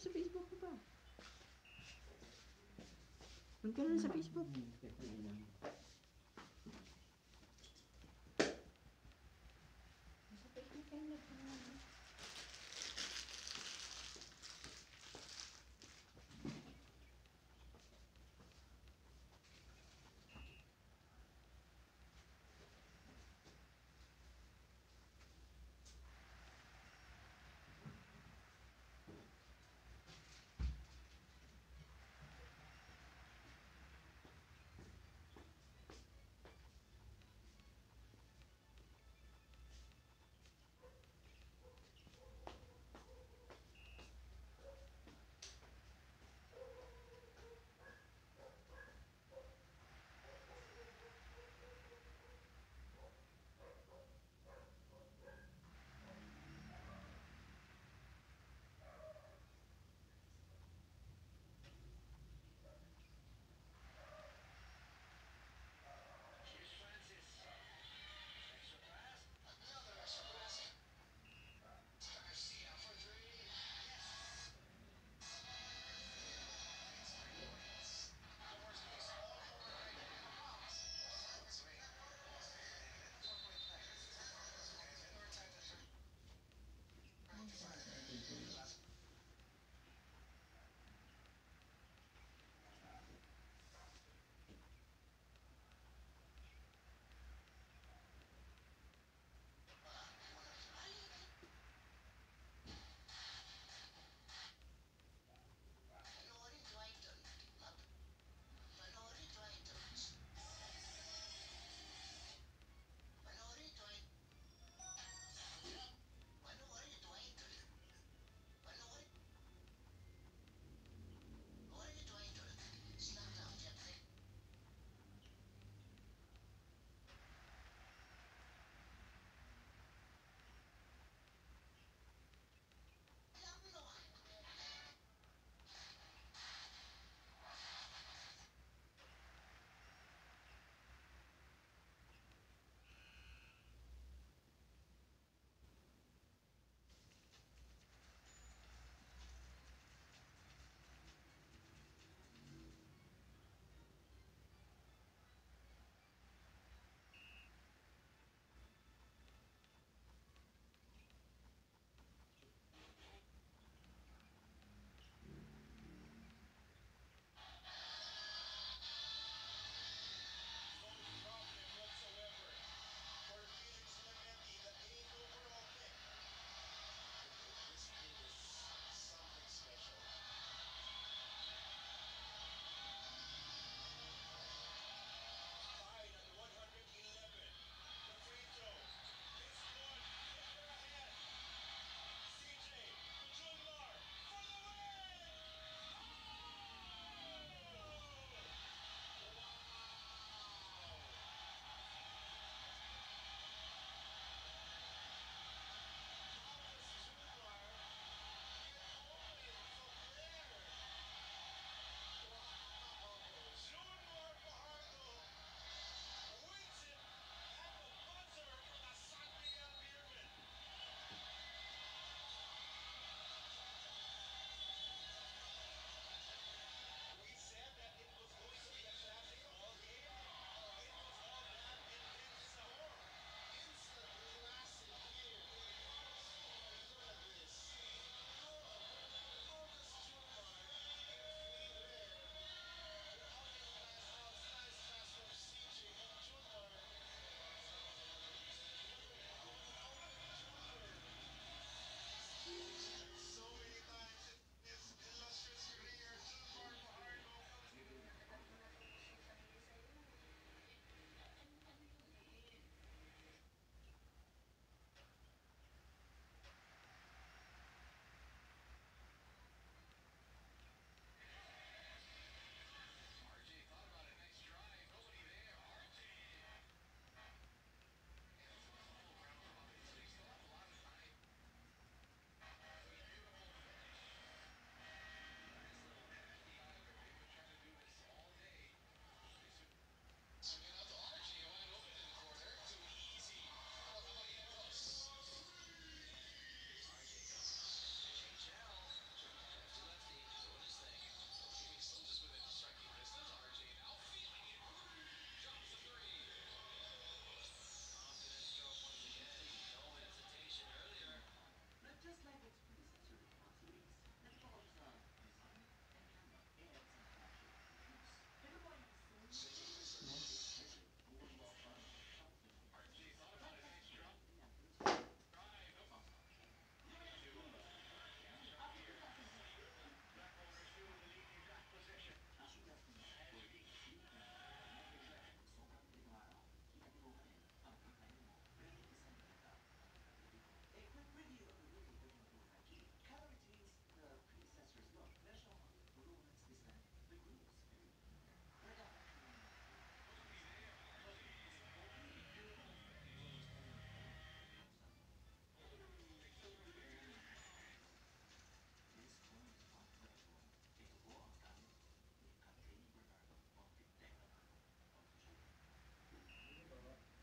sa Facebook ko pa. Huwag ka lang sa Facebook. Sa Facebook ka na.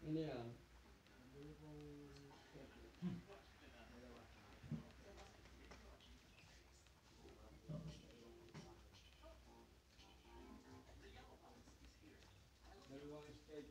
Ano yan? Dalawang straight